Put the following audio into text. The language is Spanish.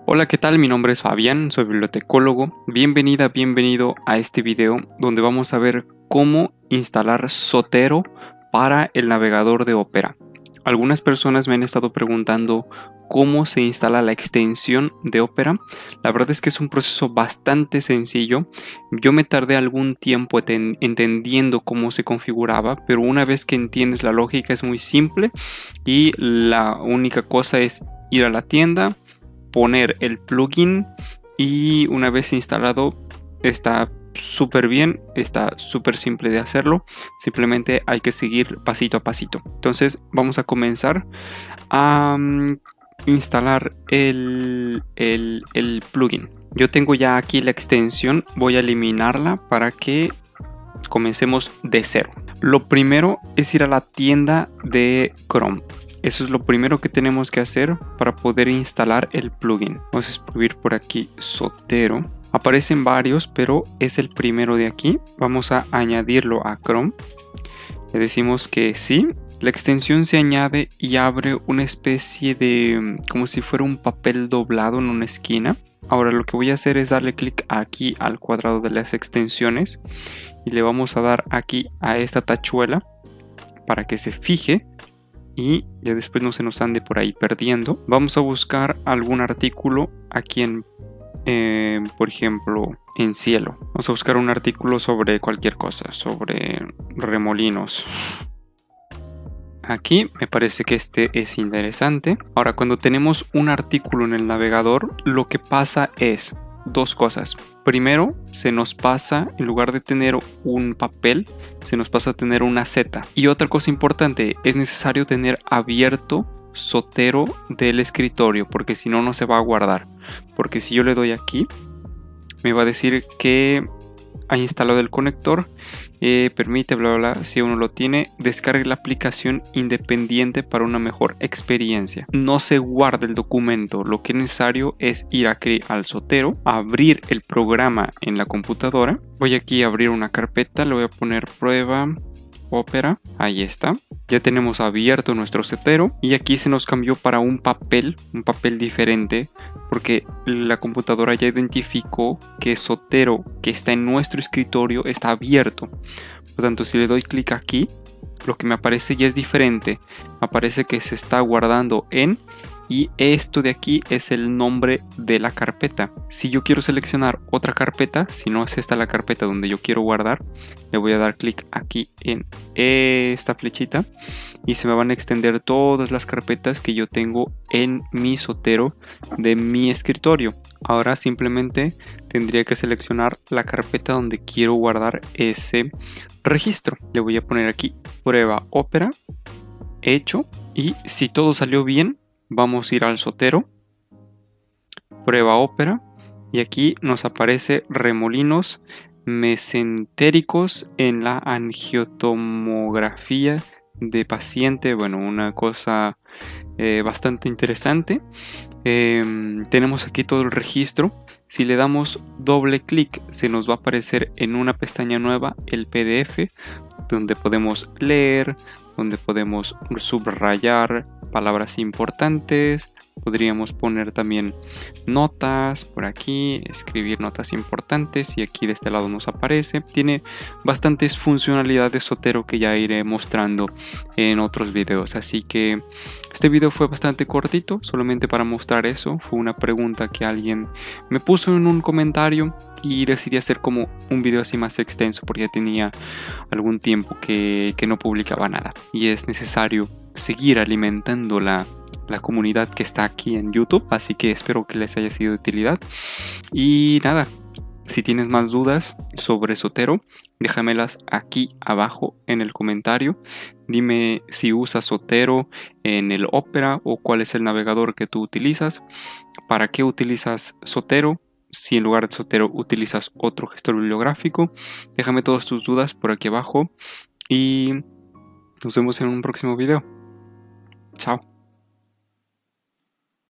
Hola, ¿qué tal? Mi nombre es Fabián, soy bibliotecólogo. Bienvenida, bienvenido a este video donde vamos a ver cómo instalar Sotero para el navegador de Opera. Algunas personas me han estado preguntando cómo se instala la extensión de Opera. La verdad es que es un proceso bastante sencillo. Yo me tardé algún tiempo entendiendo cómo se configuraba, pero una vez que entiendes la lógica es muy simple y la única cosa es ir a la tienda, poner el plugin y una vez instalado está súper bien, está súper simple de hacerlo, simplemente hay que seguir pasito a pasito. Entonces vamos a comenzar a mm, instalar el, el, el plugin. Yo tengo ya aquí la extensión, voy a eliminarla para que comencemos de cero. Lo primero es ir a la tienda de Chrome. Eso es lo primero que tenemos que hacer para poder instalar el plugin. Vamos a escribir por aquí Sotero. Aparecen varios, pero es el primero de aquí. Vamos a añadirlo a Chrome. Le decimos que sí. La extensión se añade y abre una especie de como si fuera un papel doblado en una esquina. Ahora lo que voy a hacer es darle clic aquí al cuadrado de las extensiones y le vamos a dar aquí a esta tachuela para que se fije y ya después no se nos ande por ahí perdiendo. Vamos a buscar algún artículo aquí en, eh, por ejemplo, en cielo. Vamos a buscar un artículo sobre cualquier cosa, sobre remolinos. Aquí me parece que este es interesante. Ahora, cuando tenemos un artículo en el navegador, lo que pasa es dos cosas. Primero, se nos pasa, en lugar de tener un papel, se nos pasa a tener una Z. Y otra cosa importante, es necesario tener abierto Sotero del escritorio, porque si no, no se va a guardar. Porque si yo le doy aquí, me va a decir que ha instalado el conector eh, permite, bla, bla, bla, si uno lo tiene, descargue la aplicación independiente para una mejor experiencia. No se guarda el documento, lo que es necesario es ir aquí al sotero, abrir el programa en la computadora. Voy aquí a abrir una carpeta, le voy a poner prueba Opera, ahí está. Ya tenemos abierto nuestro sotero y aquí se nos cambió para un papel, un papel diferente porque la computadora ya identificó que Sotero que está en nuestro escritorio está abierto. Por tanto, si le doy clic aquí, lo que me aparece ya es diferente. Aparece que se está guardando en y esto de aquí es el nombre de la carpeta. Si yo quiero seleccionar otra carpeta, si no es esta la carpeta donde yo quiero guardar, le voy a dar clic aquí en esta flechita y se me van a extender todas las carpetas que yo tengo en mi sotero de mi escritorio. Ahora simplemente tendría que seleccionar la carpeta donde quiero guardar ese registro. Le voy a poner aquí prueba ópera, hecho y si todo salió bien vamos a ir al sotero, prueba ópera, y aquí nos aparece remolinos mesentéricos en la angiotomografía de paciente. Bueno, una cosa eh, bastante interesante. Em, tenemos aquí todo el registro. Si le damos doble clic, se nos va a aparecer en una pestaña nueva el PDF, donde podemos leer, donde podemos subrayar palabras importantes. Podríamos poner también notas por aquí, escribir notas importantes y aquí de este lado nos aparece. Tiene bastantes funcionalidades Sotero que ya iré mostrando en otros videos. Así que este video fue bastante cortito, solamente para mostrar eso. Fue una pregunta que alguien me puso en un comentario y decidí hacer como un video así más extenso porque ya tenía algún tiempo que, no publicaba nada y es necesario seguir alimentando la, la comunidad que está aquí en YouTube así que espero que les haya sido de utilidad y nada si tienes más dudas sobre Sotero, déjamelas aquí abajo en el comentario. Dime si usas Sotero en el Opera o cuál es el navegador que tú utilizas. ¿Para qué utilizas Sotero? si en lugar de Sotero utilizas otro gestor bibliográfico. Déjame todas tus dudas por aquí abajo y nos vemos en un próximo video. Chao.